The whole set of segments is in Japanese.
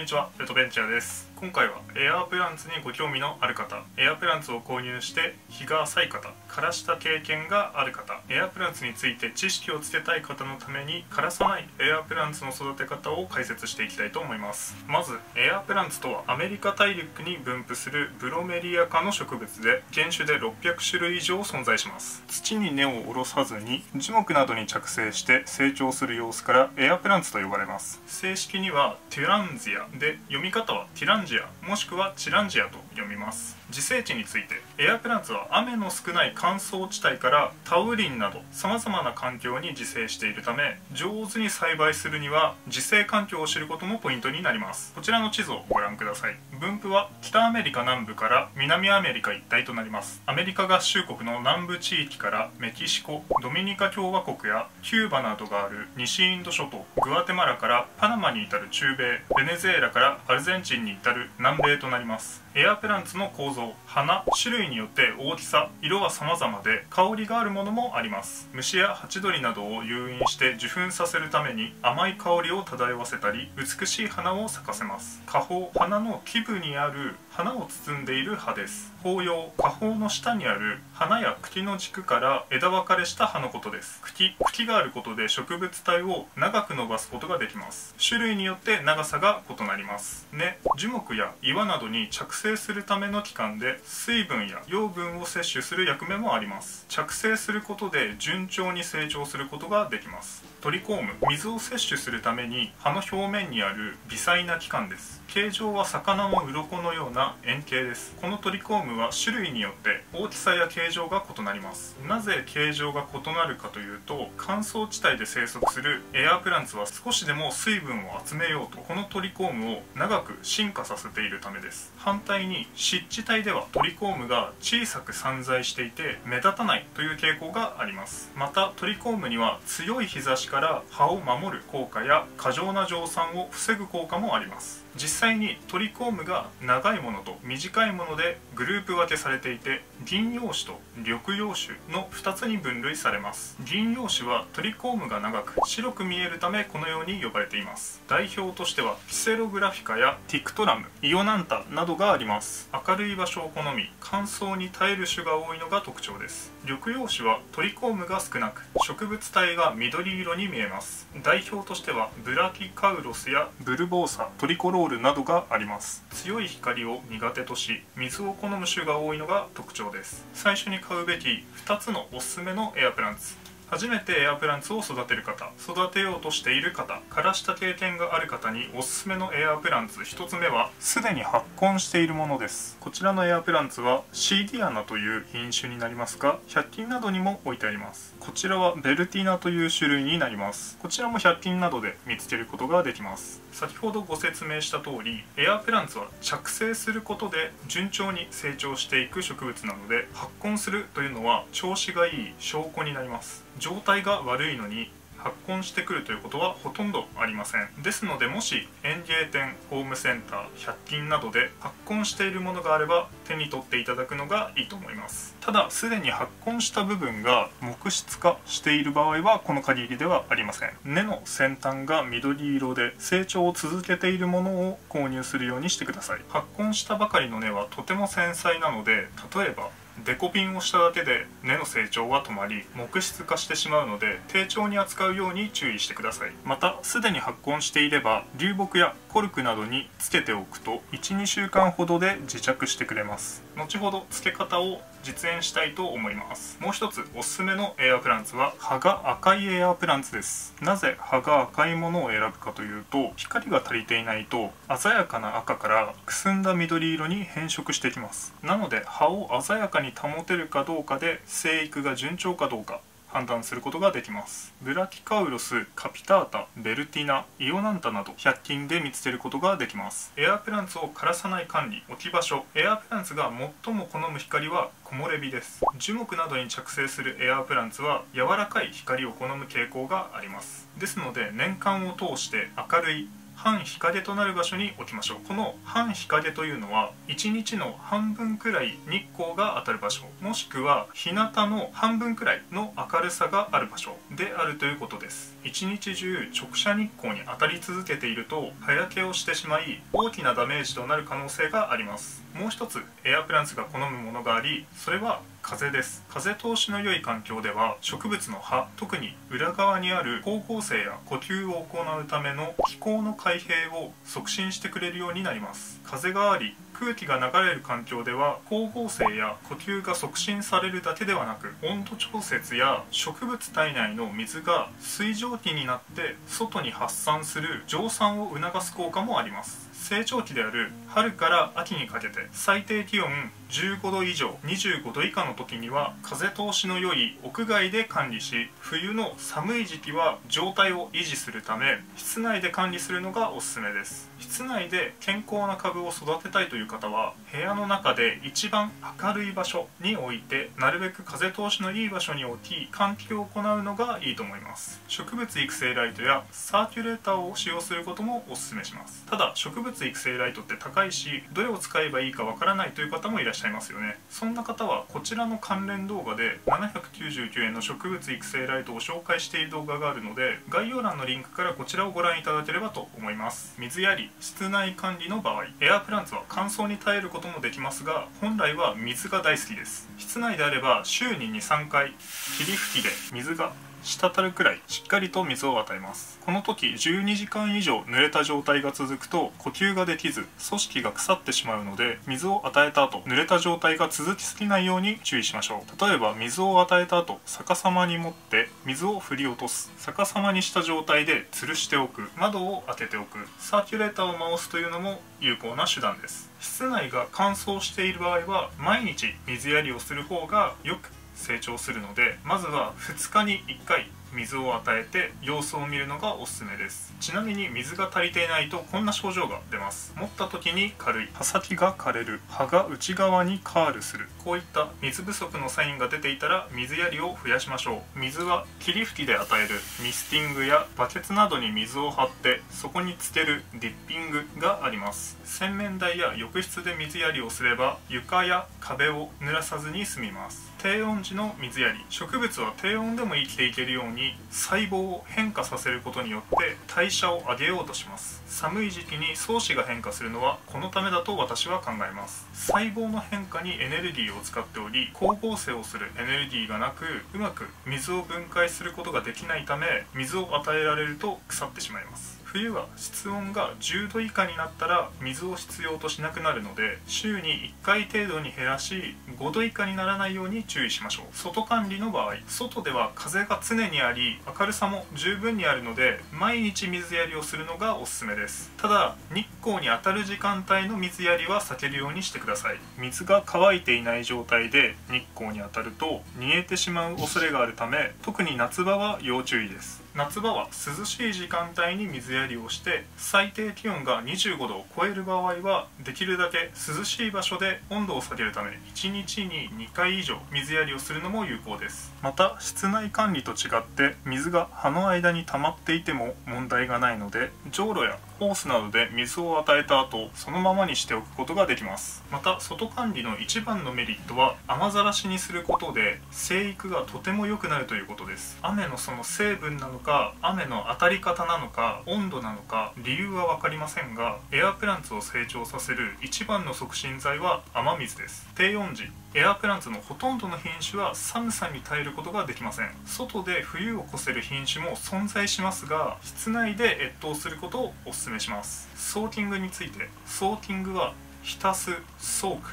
んにちは、レットベンチャーです。今回はエアープランツにご興味のある方、エアープランツを購入して日が浅い方、枯らした経験がある方、エアープランツについて知識をつけたい方のために枯らさないエアープランツの育て方を解説していきたいと思います。まず、エアープランツとはアメリカ大陸に分布するブロメリア科の植物で、原種で600種類以上存在します。土に根を下ろさずに樹木などに着生して成長する様子からエアープランツと呼ばれます正式にはテュランズィアで読み方はティランジアもしくはチランジアと読みます。自生地についてエアプランツは雨の少ない乾燥地帯からタウリンなどさまざまな環境に自生しているため上手に栽培するには自生環境を知ることもポイントになります。こちらの地図をご覧ください。分布は北アメリカ南部から南アメリカ一帯となります。アメリカ合衆国の南部地域からメキシコドミニカ共和国やキューバなどがある西インド諸島グアテマラからパナマに至る中米ベネズエラからアルゼンチンに至る南米となります。エアプランツの構造花種類によって大きさ色は様々で香りがあるものもあります。虫やハチドリなどを誘引して受粉させるために甘い香りを漂わせたり美しい花を咲かせます。花宝花の基部にある花を包んでいる葉です。紅葉花宝の下にある花や茎の軸から枝分かれした葉のことです。茎茎があることで植物体を長く伸ばすことができます。種類によって長さが異なります。根樹木や岩などに着生するための器官で水分や養分を摂取する役目もあります。着生することで順調に成長することができます。トリコーム水を摂取するために葉の表面にある微細な器官です。形状は魚の鱗のような円形です。このトリコームは種類によって大きさや形状が異なります。なぜ形状が異なるかというと乾燥地帯で生息するエアープランツは少しでも水分を集めようとこのトリコームを長く進化させているためです。反対に湿地帯ではトリコームが小さく散在していて目立たないという傾向があります。またトリコームには強い日差しから葉を守る効果や過剰な蒸散を防ぐ効果もあります。実際にトリコームが長いものと短いものでグループ分けされていて銀葉種と緑葉種の2つに分類されます。銀葉種はトリコームが長く白く見えるためこのように呼ばれています。代表としてはキセログラフィカやティクトラムイオナンタなどがあります。明るい場所を好み乾燥に耐える種が多いのが特徴です。緑葉種はトリコームが少なく植物体が緑色に見えます。代表としてはブラキカウロスやブルボーサトリコロールなどがあります。強い光を苦手とし水を好む種が多いのが特徴です。最初に買うべき2つのおすすめのエアプランツ。初めてエアプランツを育てる方育てようとしている方枯らした経験がある方におすすめのエアプランツ1つ目はすでに発根しているものです。こちらのエアプランツはシーディアナという品種になりますが100均などにも置いてあります。こちらはベルティナという種類になります。こちらも100均などで見つけることができます。先ほどご説明した通りエアプランツは着生することで順調に成長していく植物なので発根するというのは調子がいい証拠になります状態が悪いのに発根してくるということはほとんどありません。ですのでもし園芸店ホームセンター100均などで発根しているものがあれば手に取っていただくのがいいと思います。ただすでに発根した部分が木質化している場合はこの限りではありません。根の先端が緑色で成長を続けているものを購入するようにしてください。発根したばかりの根はとても繊細なので例えばデコピンをしただけで根の成長は止まり木質化してしまうので丁重に扱うように注意してください。またすでに発根していれば流木やコルクなどにつけておくと12週間ほどで磁着してくれます。後ほど付け方を実演したいと思います。もう一つおすすめのエアプランツは葉が赤いエアプランツです。なぜ葉が赤いものを選ぶかというと光が足りていないと鮮やかな赤からくすんだ緑色に変色してきます。なので葉を鮮やかに保てるかどうかで生育が順調かどうか。判断することができます。ブラキカウロスカピタータベルティナイオナンタなど100均で見つけることができます。エアプランツを枯らさない管理置き場所。エアプランツが最も好む光は木漏れ日です。樹木などに着生するエアプランツは柔らかい光を好む傾向があります。ですので年間を通して明るい半日陰となる場所に置きましょう。この半日陰というのは1日の半分くらい日光が当たる場所もしくは日向の半分くらいの明るさがある場所であるということです。一日中直射日光に当たり続けていると葉焼けをしてしまい大きなダメージとなる可能性があります。もう一つエアプランツが好むものがありそれは風です。風通しの良い環境では植物の葉特に裏側にある光合成や呼吸を行うための気候の開閉を促進してくれるようになります。風があり空気が流れる環境では光合成や呼吸が促進されるだけではなく温度調節や植物体内の水が水蒸気になって外に発散する蒸散を促す効果もあります。成長期である春から秋にかけて最低気温15度以上25度以下の時には風通しの良い屋外で管理し冬の寒い時期は状態を維持するため室内で管理するのがおすすめです。室内で健康な株を育てたいという方は部屋の中で一番明るい場所に置いてなるべく風通しのいい場所に置き換気を行うのがいいと思います。植物育成ライトやサーキュレーターを使用することもおすすめします。ただ植物育成ライトって高いしどれを使えばいいかわからないという方もいらっしゃいますよね。そんな方はこちらの関連動画で799円の植物育成ライトを紹介している動画があるので概要欄のリンクからこちらをご覧いただければと思います。水やり室内管理の場合エアプランツは乾燥に耐えることもできますが本来は水が大好きです。室内であれば週に23回霧吹きで水が滴るくらいしっかりと水を与えます。この時12時間以上濡れた状態が続くと呼吸ができず組織が腐ってしまうので水を与えた後濡れた状態が続きすぎないように注意しましょう。例えば水を与えた後逆さまに持って水を振り落とす。逆さまにした状態で吊るしておく。窓を開けておく。サーキュレーターを回すというのも有効な手段です。室内が乾燥している場合は毎日水やりをする方がよく成長するのでまずは2日に1回水を与えて様子を見るのがおすすめです。ちなみに水が足りていないとこんな症状が出ます。持った時に軽い。葉先が枯れる。葉が内側にカールする。こういった水不足のサインが出ていたら水やりを増やしましょう。水は霧吹きで与える。ミスティングやバケツなどに水を張ってそこにつける。ディッピングがあります。洗面台や浴室で水やりをすれば床や壁を濡らさずに済みます。低温時の水やり植物は低温でも生きていけるように細胞を変化させることによって代謝を上げようとします。寒い時期に草子が変化するのはこのためだと私は考えます。細胞の変化にエネルギーを使っており光合成をするエネルギーがなくうまく水を分解することができないため水を与えられると腐ってしまいます。冬は室温が10度以下になったら水を必要としなくなるので週に1回程度に減らし5度以下にならないように注意しましょう。外管理の場合外では風が常にあり明るさも十分にあるので毎日水やりをするのがおすすめです。ただ日光に当たる時間帯の水やりは避けるようにしてください。水が乾いていない状態で日光に当たると煮えてしまう恐れがあるため特に夏場は要注意です。夏場は涼しい時間帯に水やりをして最低気温が25度を超える場合はできるだけ涼しい場所で温度を下げるため1日に2回以上水やりをするのも有効です。また室内管理と違って水が葉の間に溜まっていても問題がないのでじょうろやホースなどで水を与えた後そのままにしておくことができます。また外管理の一番のメリットは雨ざらしにすることで生育がとても良くなるということです。雨のその成分なのか雨の当たり方なのか温度なのか理由は分かりませんがエアプランツを成長させる一番の促進剤は雨水です。低温時。エアプランツのほとんどの品種は寒さに耐えることができません。外で冬を越せる品種も存在しますが室内で越冬することをお勧めします。ソーティングについて。ソーティングは浸すソーク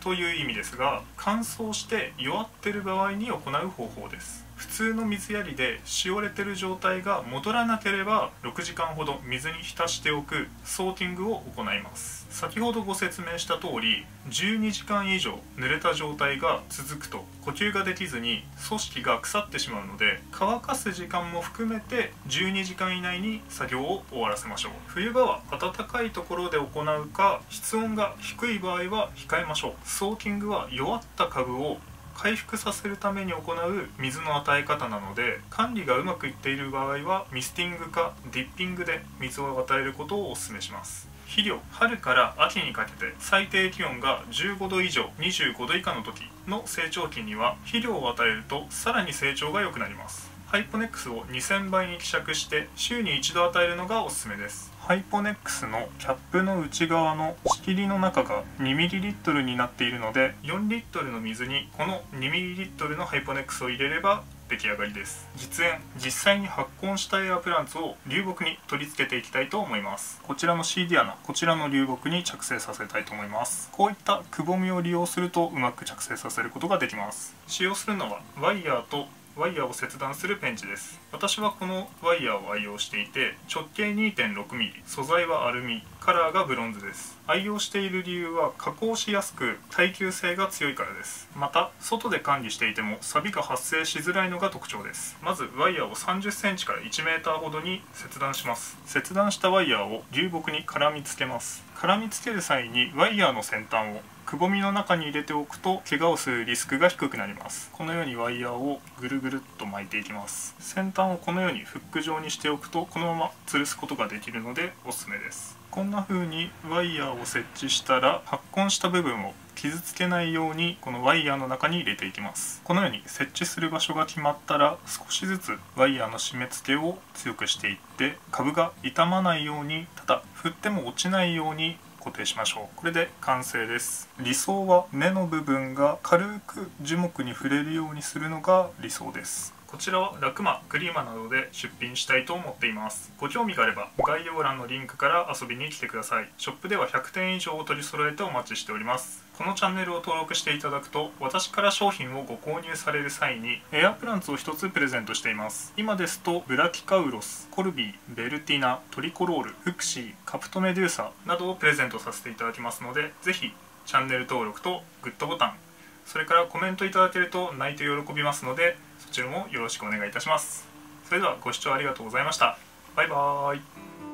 という意味ですが乾燥して弱ってる場合に行う方法です。普通の水やりでしおれてる状態が戻らなければ6時間ほど水に浸しておくソーティングを行います。先ほどご説明した通り12時間以上濡れた状態が続くと呼吸ができずに組織が腐ってしまうので乾かす時間も含めて12時間以内に作業を終わらせましょう。冬場は暖かいところで行うか室温が低い場合は控えましょう。ソーキングは弱った株を回復させるために行う水の与え方なので管理がうまくいっている場合はミスティングかディッピングで水を与えることをお勧めします。肥料春から秋にかけて最低気温が15度以上25度以下の時の成長期には肥料を与えるとさらに成長が良くなります。ハイポネックスを2000倍に希釈して週に一度与えるのがおすすめです。ハイポネックスのキャップの内側の仕切りの中が 2ml になっているので4リットルの水にこの 2ml のハイポネックスを入れれば出来上がりです。実演実際に発根したエアプランツを流木に取り付けていきたいと思います。こちらの CD 穴こちらの流木に着生させたいと思います。こういったくぼみを利用するとうまく着生させることができます。使用するのはワイヤーとワイヤーを切断するペンチです。私はこのワイヤーを愛用していて直径 2.6mm 素材はアルミカラーがブロンズです。愛用している理由は加工しやすく耐久性が強いからです。また外で管理していても錆が発生しづらいのが特徴です。まずワイヤーを 30cm から 1m ほどに切断します。切断したワイヤーを流木に絡みつけます。絡みつける際にワイヤーの先端をくぼみの中に入れておくと怪我をするリスクが低くなります。このようにワイヤーをぐるぐるっと巻いていきます。先端をこのようにフック状にしておくとこのまま吊るすことができるのでおすすめです。こんな風にワイヤーを設置したら発根した部分を傷つけないようにこのワイヤーの中に入れていきます。このように設置する場所が決まったら少しずつワイヤーの締め付けを強くしていって株が傷まないようにただ振っても落ちないように固定しましょう。これで完成です。理想は根の部分が軽く樹木に触れるようにするのが理想です。こちらはラクマ、クリーマなどで出品したいと思っています。ご興味があれば概要欄のリンクから遊びに来てください。ショップでは100点以上を取り揃えてお待ちしております。このチャンネルを登録していただくと私から商品をご購入される際にエアプランツを1つプレゼントしています。今ですとブラキカウロスコルビーベルティナトリコロールフクシーカプトメデューサなどをプレゼントさせていただきますのでぜひチャンネル登録とグッドボタンそれからコメントいただけると泣いて喜びますのでそちらもよろしくお願いいたします。それではご視聴ありがとうございました。バイバーイ。